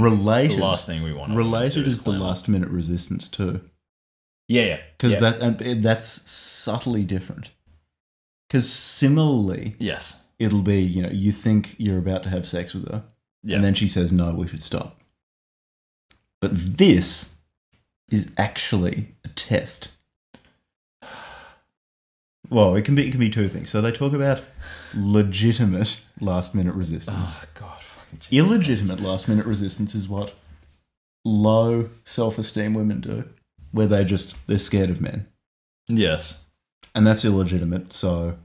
related. the last thing we want. related is the last minute resistance too, Yeah, yeah. because yeah. that and that's subtly different. Because similarly, Yes. it'll be you know you think you're about to have sex with her, Yeah. and then she says no, we should stop. But this is actually a test. Well, it can be it can be two things. So they talk about legitimate last minute resistance. oh God. Illegitimate last minute resistance is what low self esteem women do, where they just they're scared of men, Yes. and that's illegitimate. So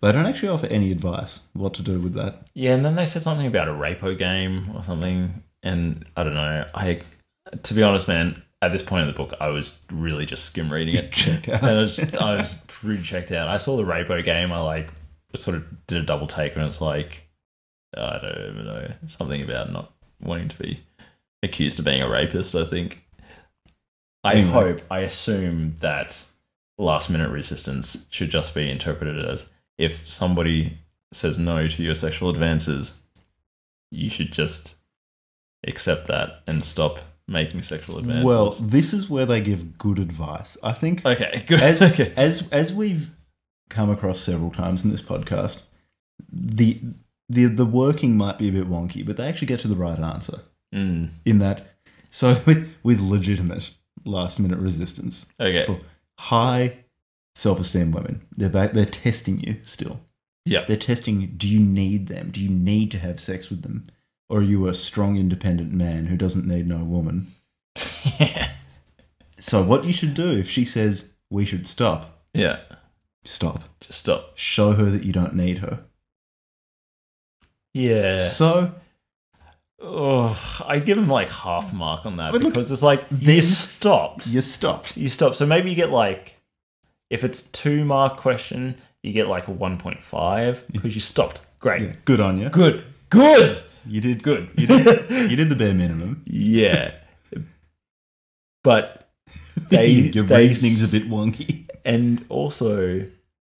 they don't actually offer any advice what to do with that. Yeah, and then they said something about a rapo game or something, and I don't know. I, to be honest, man, at this point in the book, I was really just skim reading it. Checked out. and I was, I was pretty checked out. I saw the rapo game. I like sort of did a double take, and it's like I don't even know something about not wanting to be accused of being a rapist. I think. I Anyway. hope. I assume that last minute resistance should just be interpreted as if somebody says no to your sexual advances, you should just accept that and stop making sexual advances. Well, this is where they give good advice. I think okay, good. as okay. as as we've come across several times in this podcast, the the the working might be a bit wonky, but they actually get to the right answer Mm, in that. So with with legitimate last minute resistance okay. for high self esteem women, they're back, they're testing you still. Yeah, They're testing you. Do you need them? Do you need to have sex with them? Or are you a strong, independent man who doesn't need no woman? Yeah. So, what you should do if she says we should stop, yeah. stop. Just stop. Show her that you don't need her. Yeah. So, Oh, I give him like half mark on that But look, because it's like you stopped. you stopped. You stopped. So maybe you get like, if it's two mark question, you get like a one point five because you stopped. Great. Yeah, good on you. Good. Good. You did Good. You did. You did the bare minimum. Yeah. But they Your they reasoning's a bit wonky. and also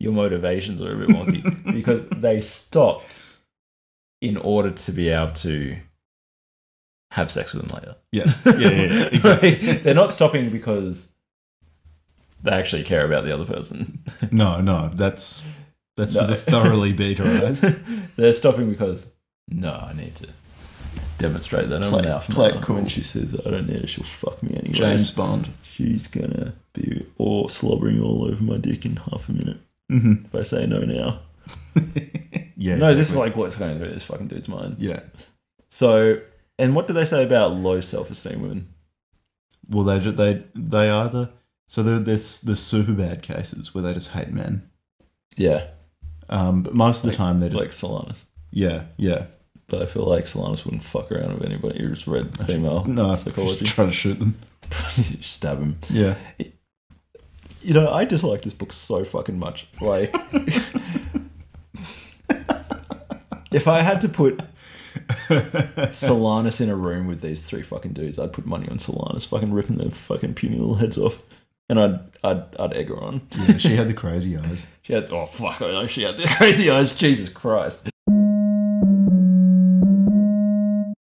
your motivations are a bit wonky because they stopped in order to be able to have sex with them later. Yeah, yeah, yeah, yeah, exactly. Like, they're not stopping because they actually care about the other person. No, no, that's that's for the thoroughly beta eyes. they're stopping because no, I need to demonstrate that I'm Play- an alpha play it cool. When she says that I don't need her, she'll fuck me anyway. James Bond. She's gonna be all slobbering all over my dick in half a minute Mm-hmm. if I say no now. Yeah. no, this is like what's going through this fucking dude's mind. yeah. So, and what do they say about low self-esteem women? Well, they ju- they they either so there, there's the super bad cases where they just hate men. Yeah, Um, but most of the Like- time they're just like Solanas. yeah yeah But I feel like Solanas wouldn't fuck around with anybody who's read female no psychology. just trying to shoot them. Stab him. Yeah. You know, I dislike this book so fucking much. Like, if I had to put Solanas in a room with these three fucking dudes, I'd put money on Solanas, fucking ripping their fucking puny little heads off, and I'd I'd I'd egg her on. yeah, she had the crazy eyes. She had oh fuck, she had the crazy eyes. Jesus Christ.